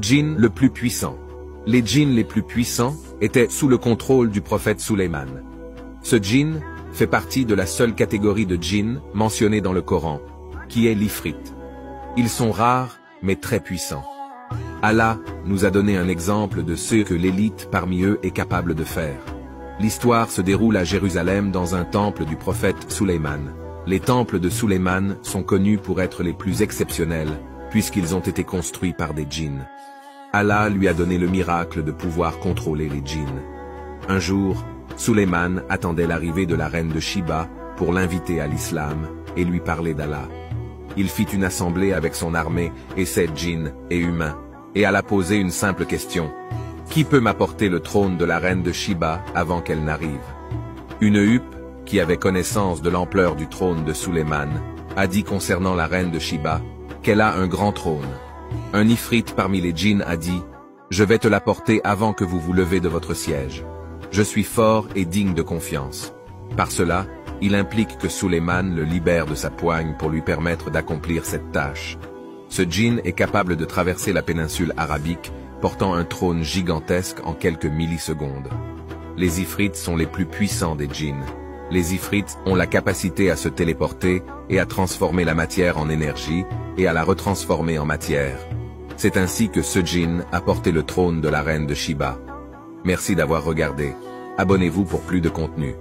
Djinn le plus puissant. Les djinns les plus puissants étaient sous le contrôle du prophète Suleiman. Ce djinn fait partie de la seule catégorie de djinns mentionnée dans le Coran, qui est l'ifrit. Ils sont rares, mais très puissants. Allah nous a donné un exemple de ce que l'élite parmi eux est capable de faire. L'histoire se déroule à Jérusalem dans un temple du prophète Suleiman. Les temples de Suleiman sont connus pour être les plus exceptionnels, puisqu'ils ont été construits par des djinns. Allah lui a donné le miracle de pouvoir contrôler les djinns. Un jour, Suleiman attendait l'arrivée de la reine de Shiba pour l'inviter à l'islam et lui parler d'Allah. Il fit une assemblée avec son armée et ses djinns et humains, et alla poser une simple question. Qui peut m'apporter le trône de la reine de Shiba avant qu'elle n'arrive? Une huppe, qui avait connaissance de l'ampleur du trône de Suleiman, a dit concernant la reine de Shiba qu'elle a un grand trône. Un ifrit parmi les djinns a dit, je vais te l'apporter avant que vous vous levez de votre siège. Je suis fort et digne de confiance. Par cela, il implique que Suleiman le libère de sa poigne pour lui permettre d'accomplir cette tâche. Ce djinn est capable de traverser la péninsule arabique, portant un trône gigantesque en quelques millisecondes. Les ifrits sont les plus puissants des djinns. Les ifrits ont la capacité à se téléporter et à transformer la matière en énergie et à la retransformer en matière. C'est ainsi que ce djinn a porté le trône de la reine de Shiba. Merci d'avoir regardé. Abonnez-vous pour plus de contenu.